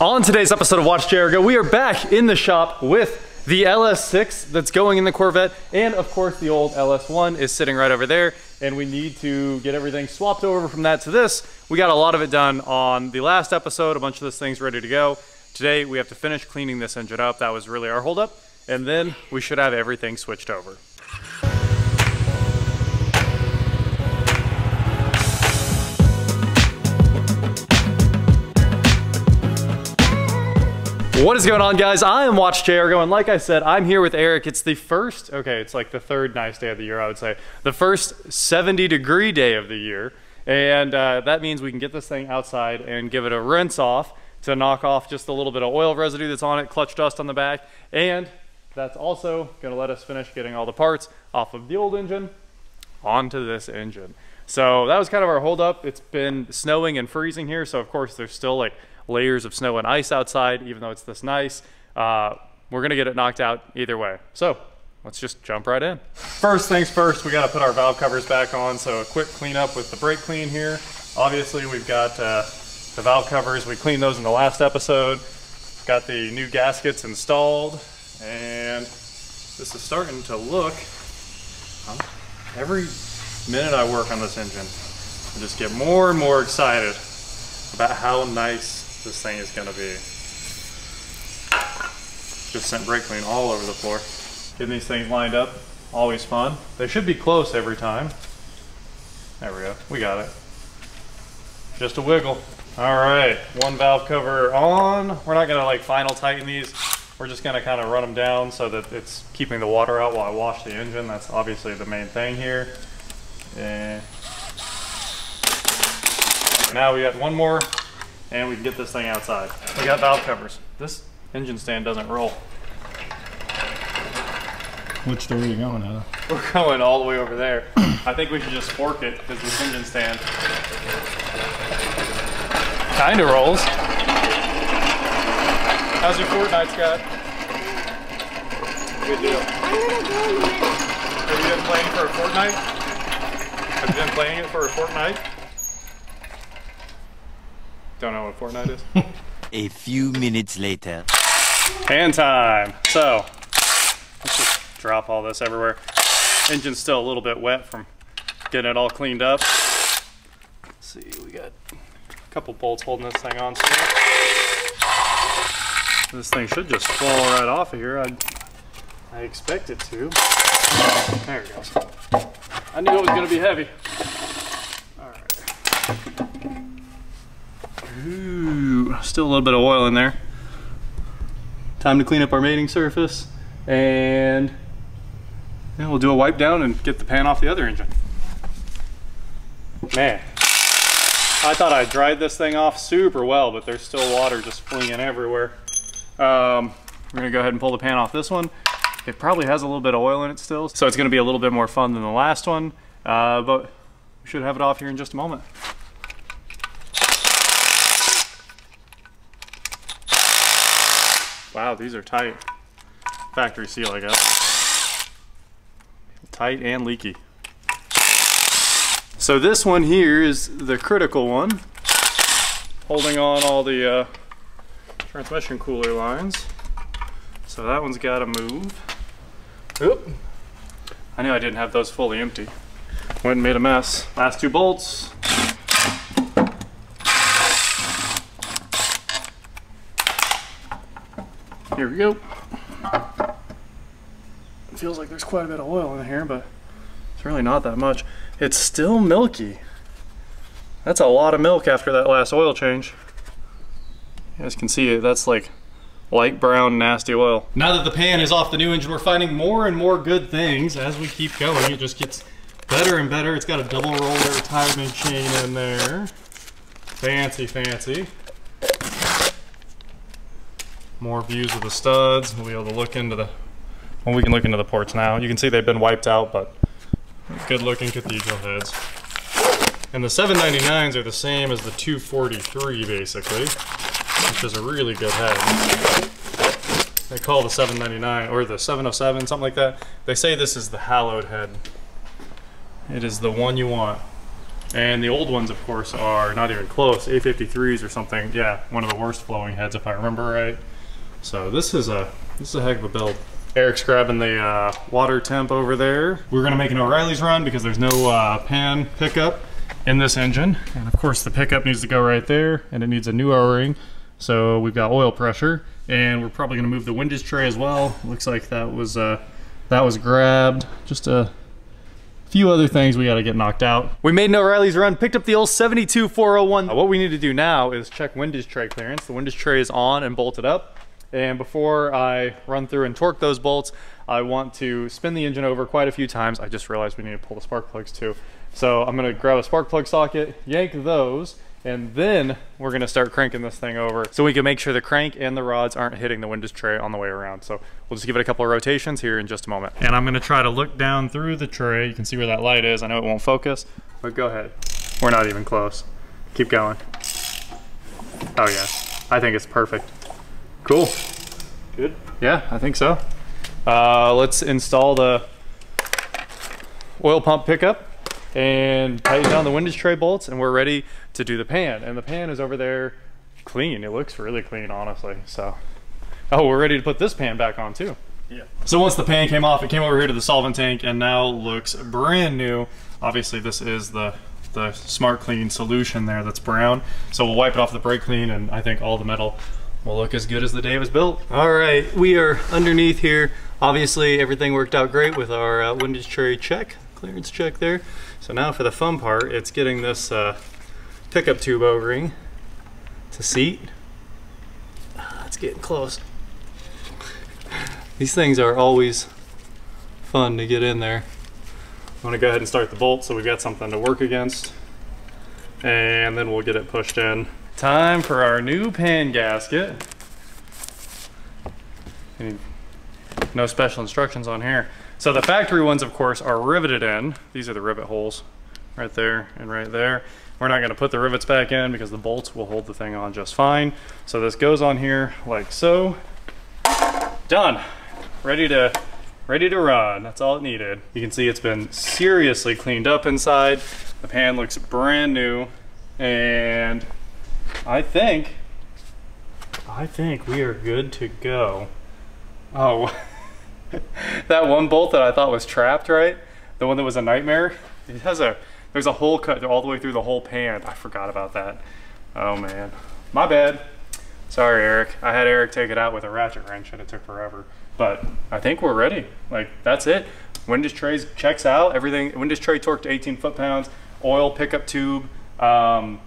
On today's episode of Watch Go, we are back in the shop with the LS6 that's going in the Corvette, and of course the old LS1 is sitting right over there, and we need to get everything swapped over from that to this. We got a lot of it done on the last episode, a bunch of this thing's ready to go. Today we have to finish cleaning this engine up, that was really our holdup, and then we should have everything switched over. What is going on guys? I am Watch JR and like I said, I'm here with Eric. It's the first, okay, it's like the third nice day of the year, I would say. The first 70 degree day of the year. And uh, that means we can get this thing outside and give it a rinse off to knock off just a little bit of oil residue that's on it, clutch dust on the back. And that's also gonna let us finish getting all the parts off of the old engine onto this engine. So that was kind of our holdup. It's been snowing and freezing here. So of course there's still like layers of snow and ice outside, even though it's this nice. Uh, we're gonna get it knocked out either way. So let's just jump right in. First things first, we gotta put our valve covers back on. So a quick cleanup with the brake clean here. Obviously we've got uh, the valve covers. We cleaned those in the last episode. Got the new gaskets installed and this is starting to look, every minute I work on this engine, I just get more and more excited about how nice this thing is going to be. Just sent brake clean all over the floor. Getting these things lined up, always fun. They should be close every time. There we go, we got it. Just a wiggle. All right, one valve cover on. We're not gonna like final tighten these. We're just gonna kind of run them down so that it's keeping the water out while I wash the engine. That's obviously the main thing here. And now we got one more and we can get this thing outside. We got valve covers. This engine stand doesn't roll. Which door are you going at? We're going all the way over there. I think we should just fork it because this engine stand kind of rolls. How's your Fortnite, Scott? Good deal. Have you been playing for a Fortnite? Have you been playing it for a Fortnite? Don't know what Fortnite is. A few minutes later. Hand time. So, let's just drop all this everywhere. Engine's still a little bit wet from getting it all cleaned up. Let's see, we got a couple bolts holding this thing on still. This thing should just fall right off of here. I, I expect it to. There it goes. I knew it was gonna be heavy. Ooh, still a little bit of oil in there. Time to clean up our mating surface and yeah, we'll do a wipe down and get the pan off the other engine. Man, I thought I dried this thing off super well, but there's still water just flinging everywhere. Um, we're gonna go ahead and pull the pan off this one. It probably has a little bit of oil in it still, so it's gonna be a little bit more fun than the last one, uh, but we should have it off here in just a moment. Wow, these are tight. Factory seal, I guess. Tight and leaky. So this one here is the critical one. Holding on all the uh, transmission cooler lines. So that one's got to move. Oop. I knew I didn't have those fully empty. Went and made a mess. Last two bolts. Here we go. It feels like there's quite a bit of oil in here, but it's really not that much. It's still milky. That's a lot of milk after that last oil change. You guys can see it, that's like light brown nasty oil. Now that the pan is off the new engine, we're finding more and more good things as we keep going. It just gets better and better. It's got a double roller retirement chain in there. Fancy, fancy more views of the studs. We'll be able to look into the, well, we can look into the ports now. You can see they've been wiped out, but good looking cathedral heads. And the 799s are the same as the 243 basically, which is a really good head. They call the 799 or the 707, something like that. They say this is the hallowed head. It is the one you want. And the old ones, of course, are not even close. A53s or something. Yeah, one of the worst flowing heads, if I remember right. So this is a this is a heck of a build. Eric's grabbing the uh, water temp over there. We're gonna make an O'Reilly's run because there's no uh, pan pickup in this engine. And of course the pickup needs to go right there and it needs a new O-ring. So we've got oil pressure and we're probably gonna move the windage tray as well. Looks like that was uh, that was grabbed. Just a few other things we got to get knocked out. We made an O'Reilly's run, picked up the old 72401. Uh, what we need to do now is check windage tray clearance. The windage tray is on and bolted up. And before I run through and torque those bolts, I want to spin the engine over quite a few times. I just realized we need to pull the spark plugs too. So I'm gonna grab a spark plug socket, yank those, and then we're gonna start cranking this thing over so we can make sure the crank and the rods aren't hitting the windage tray on the way around. So we'll just give it a couple of rotations here in just a moment. And I'm gonna try to look down through the tray. You can see where that light is. I know it won't focus, but go ahead. We're not even close. Keep going. Oh yeah, I think it's perfect. Cool. Good? Yeah, I think so. Uh, let's install the oil pump pickup and tighten down the windage tray bolts and we're ready to do the pan. And the pan is over there clean. It looks really clean, honestly. So, oh, we're ready to put this pan back on too. Yeah. So once the pan came off, it came over here to the solvent tank and now looks brand new. Obviously this is the the smart clean solution there that's brown. So we'll wipe it off the brake clean and I think all the metal will look as good as the day it was built. All right, we are underneath here. Obviously everything worked out great with our uh, windage tray check, clearance check there. So now for the fun part, it's getting this uh, pickup tube O-ring to seat. Ah, it's getting close. These things are always fun to get in there. I'm gonna go ahead and start the bolt so we've got something to work against. And then we'll get it pushed in. Time for our new pan gasket. No special instructions on here. So the factory ones, of course, are riveted in. These are the rivet holes right there and right there. We're not gonna put the rivets back in because the bolts will hold the thing on just fine. So this goes on here like so. Done. Ready to ready to run. That's all it needed. You can see it's been seriously cleaned up inside. The pan looks brand new and I think, I think we are good to go. Oh, that one bolt that I thought was trapped, right? The one that was a nightmare. It has a, there's a hole cut all the way through the whole pan. I forgot about that. Oh man, my bad. Sorry, Eric. I had Eric take it out with a ratchet wrench and it took forever. But I think we're ready. Like, that's it. Windage trays checks out. Everything, windage tray torque to 18 foot-pounds. Oil pickup tube. Um,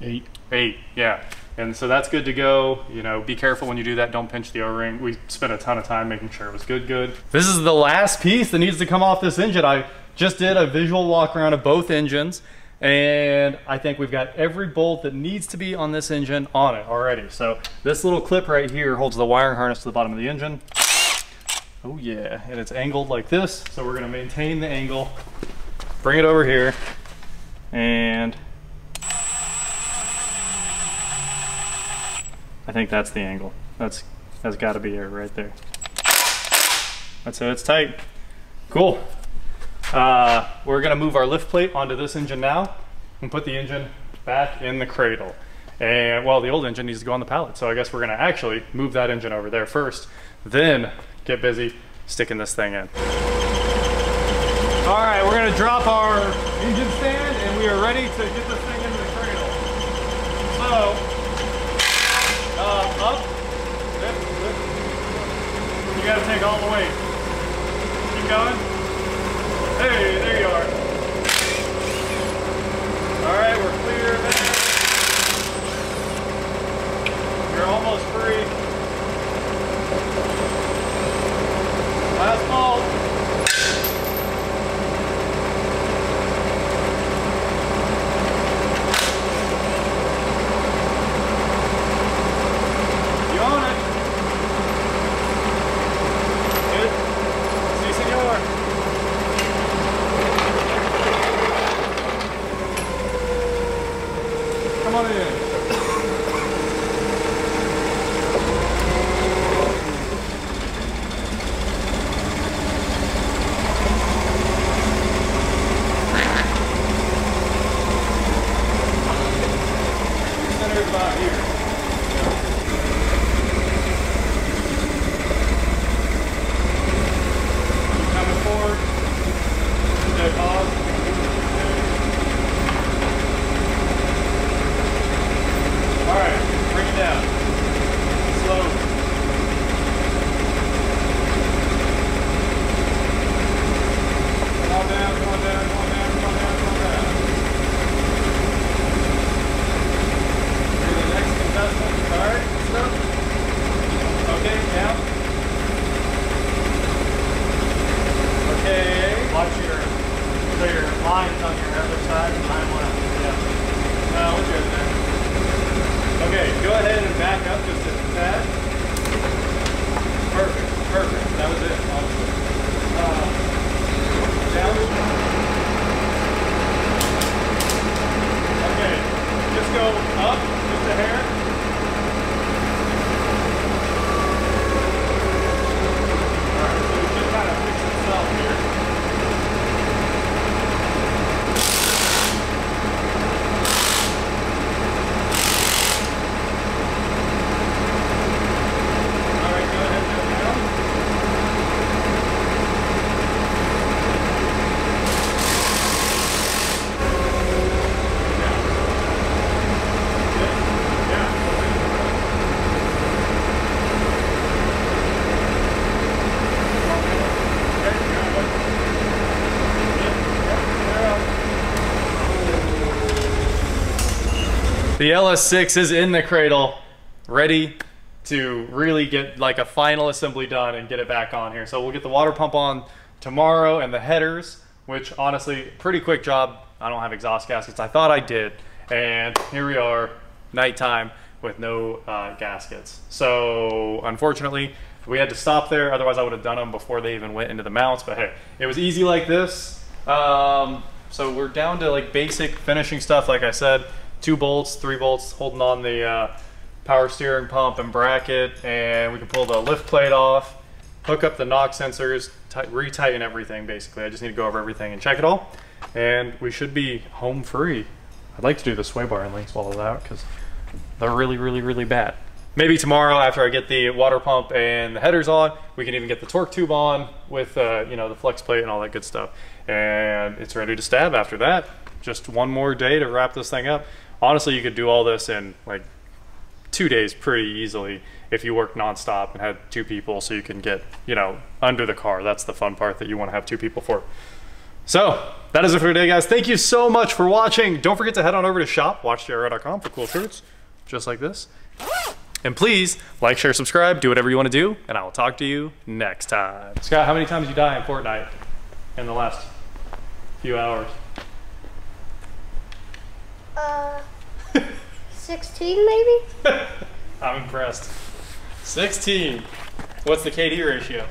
Eight. Eight, yeah. And so that's good to go. You know, be careful when you do that. Don't pinch the O-ring. We spent a ton of time making sure it was good, good. This is the last piece that needs to come off this engine. I just did a visual walk around of both engines and I think we've got every bolt that needs to be on this engine on it already. So this little clip right here holds the wiring harness to the bottom of the engine. Oh yeah, and it's angled like this. So we're gonna maintain the angle, bring it over here, and I think that's the angle. That's that's got to be it right there. That's it. It's tight. Cool. Uh, we're gonna move our lift plate onto this engine now and put the engine back in the cradle. And well, the old engine needs to go on the pallet, so I guess we're gonna actually move that engine over there first, then get busy sticking this thing in. All right, we're gonna drop our engine stand and we are ready to get this thing into the cradle. So, uh, up, lift, lift. You gotta take all the weight. Keep going. Hey, there you are. The LS6 is in the cradle, ready to really get like a final assembly done and get it back on here. So we'll get the water pump on tomorrow and the headers, which honestly, pretty quick job. I don't have exhaust gaskets. I thought I did. And here we are, nighttime with no uh, gaskets. So unfortunately, we had to stop there. Otherwise, I would have done them before they even went into the mounts. But hey, it was easy like this. Um, so we're down to like basic finishing stuff. Like I said, two bolts, three bolts holding on the uh, power steering pump and bracket, and we can pull the lift plate off, hook up the knock sensors, retighten everything. Basically, I just need to go over everything and check it all, and we should be home free. I'd like to do the sway bar and link swallows out because they're really, really, really bad. Maybe tomorrow after I get the water pump and the headers on, we can even get the torque tube on with uh, you know the flex plate and all that good stuff. And it's ready to stab after that. Just one more day to wrap this thing up. Honestly, you could do all this in like two days pretty easily if you work nonstop and had two people so you can get, you know, under the car. That's the fun part that you want to have two people for. So that is it for today, guys. Thank you so much for watching. Don't forget to head on over to shop.watchjr.com for cool shirts just like this. And please like, share, subscribe, do whatever you want to do, and I will talk to you next time. Scott, how many times you die in Fortnite in the last few hours? Uh, 16 maybe? I'm impressed. 16. What's the KD ratio?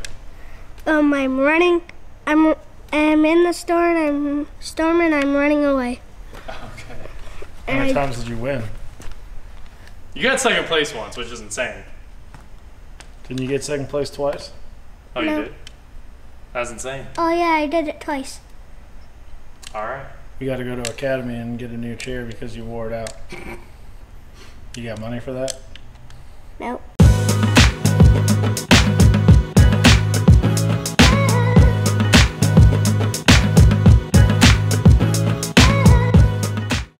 Um, I'm running. I'm I'm in the store and I'm storming. I'm running away. Okay. How many I- times did you win? You got second place once, which is insane. Didn't you get second place twice? Oh, No. you did? That's insane. Oh yeah, I did it twice. All right. You got to go to Academy and get a new chair because you wore it out. You got money for that? Nope.